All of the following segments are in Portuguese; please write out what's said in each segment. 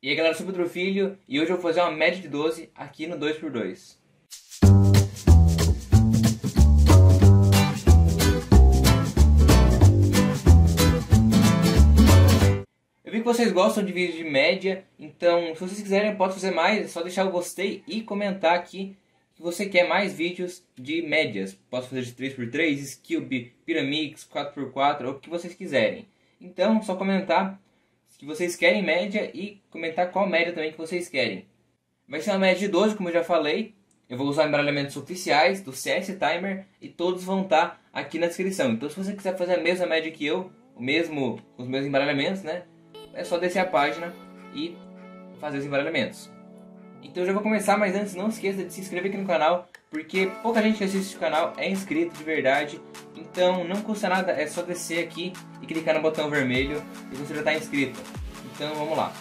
E aí galera, eu sou o Pedro Filho e hoje eu vou fazer uma média de 12 aqui no 2x2. Eu vi que vocês gostam de vídeos de média, então se vocês quiserem pode fazer mais, é só deixar o gostei e comentar aqui que você quer mais vídeos de médias. Posso fazer de 3x3, Cube, Pyramix, 4x4, ou o que vocês quiserem. Então, só comentar que vocês querem média e comentar qual média também que vocês querem. Vai ser uma média de 12, como eu já falei. Eu vou usar embaralhamentos oficiais do CS Timer e todos vão estar aqui na descrição. Então se você quiser fazer a mesma média que eu, o mesmo, os meus embaralhamentos, né? É só descer a página e fazer os embaralhamentos. Então eu já vou começar, mas antes não esqueça de se inscrever aqui no canal, porque pouca gente que assiste o canal é inscrito de verdade. Então não custa nada, é só descer aqui e clicar no botão vermelho e você já está inscrito. Então vamos lá.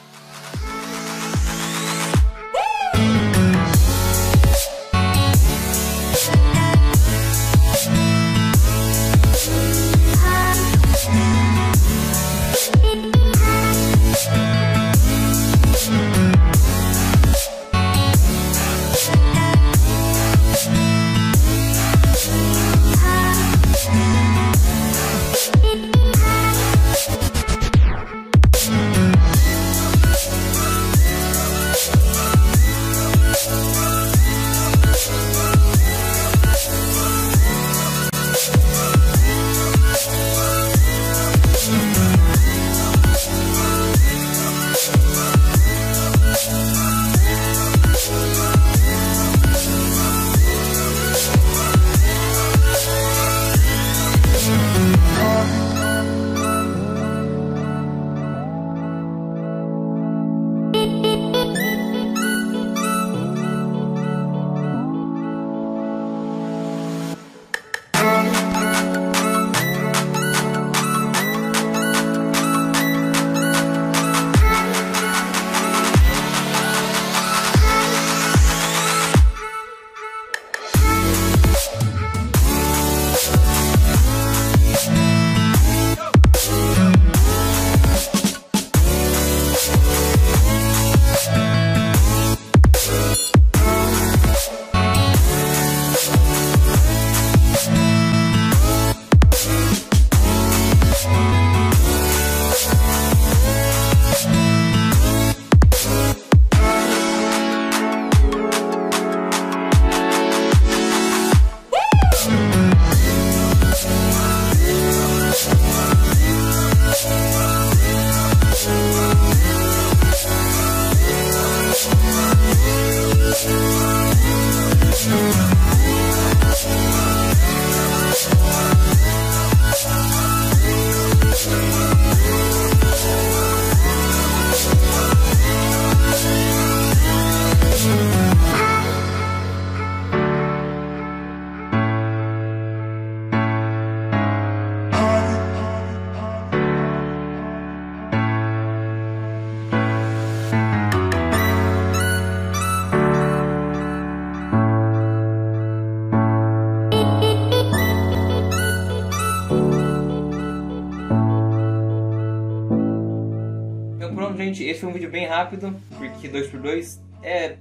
Gente, esse foi um vídeo bem rápido, porque 2x2 é,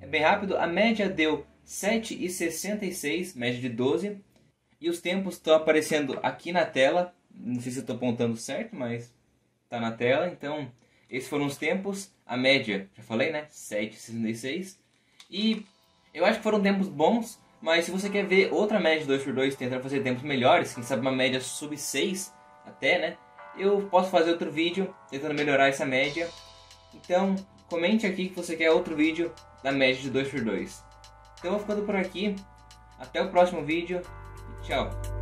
é bem rápido. A média deu 7,66, média de 12. E os tempos estão aparecendo aqui na tela. Não sei se eu estou apontando certo, mas está na tela. Então, esses foram os tempos. A média, já falei, né? 7,66. E eu acho que foram tempos bons. Mas se você quer ver outra média de 2x2 tentando fazer tempos melhores, quem sabe uma média sub 6 até, né? Eu posso fazer outro vídeo tentando melhorar essa média. Então, comente aqui que você quer outro vídeo da média de 2x2. Então, eu vou ficando por aqui. Até o próximo vídeo. Tchau.